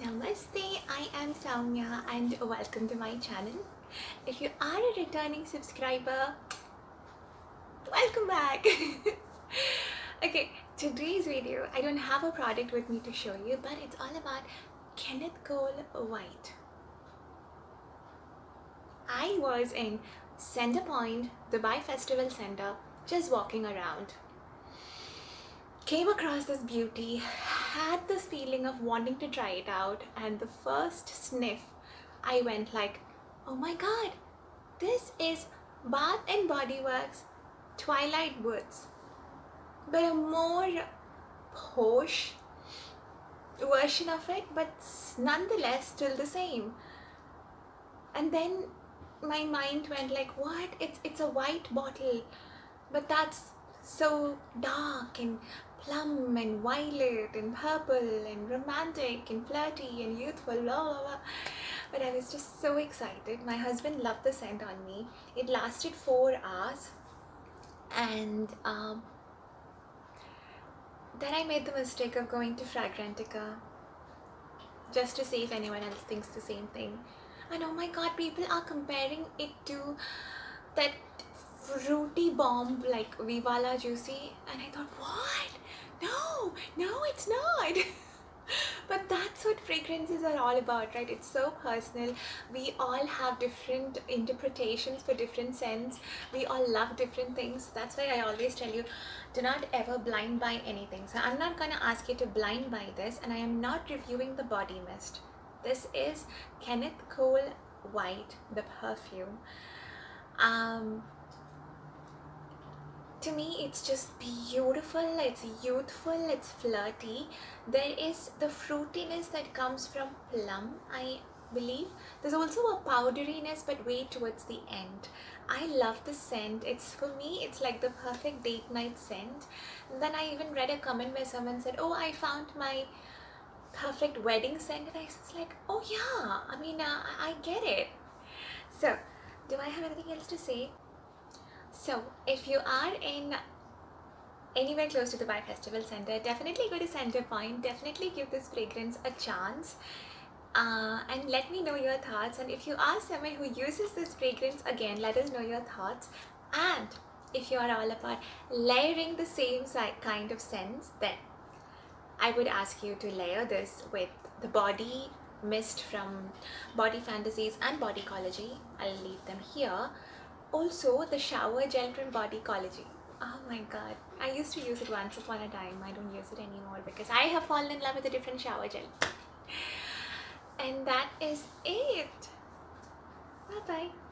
Namaste, I am Soumya and welcome to my channel. If you are a returning subscriber, welcome back. okay, today's video, I don't have a product with me to show you, but it's all about Kenneth Cole White. I was in Center Point, Dubai Festival Center, just walking around. Came across this beauty, had this feeling of wanting to try it out, and the first sniff, I went like, oh my god, this is Bath and Body Works Twilight Woods, but a more posh version of it, but nonetheless still the same. And then my mind went like, what? It's it's a white bottle, but that's so dark and plum and violet and purple and romantic and flirty and youthful, blah blah blah. But I was just so excited. My husband loved the scent on me. It lasted four hours, and um, then I made the mistake of going to Fragrantica just to see if anyone else thinks the same thing. And oh my god, people are comparing it to that fruity bomb like Viva La Juicy. And I thought, what? It's not. but that's what fragrances are all about right? It's so personal. We all have different interpretations for different scents. We all love different things. That's why i always tell you do not ever blind buy anything. So i'm not gonna ask you to blind buy this and i am not reviewing the body mist. This is kenneth cole white the perfume. Um to me it's just beautiful it's youthful it's flirty. There is the fruitiness that comes from plum i believe. There's also a powderiness but way towards the end. I love the scent. It's for me it's like the perfect date night scent. And then i even read a comment where someone said oh i found my perfect wedding scent and i was like oh yeah i mean uh, i get it. So do i have anything else to say so if you are in anywhere close to the Dubai Festival Center, definitely go to Center Point. Definitely give this fragrance a chance. Uh, and let me know your thoughts. And if you are someone who uses this fragrance, again, let us know your thoughts. And if you are all about layering the same kind of scents, then I would ask you to layer this with the body mist from Body Fantasies and Body Bodycology. I'll leave them here also the shower gel from Body Collagen. Oh my god. I used to use it once upon a time. I don't use it anymore because I have fallen in love with a different shower gel. And that is it. Bye-bye.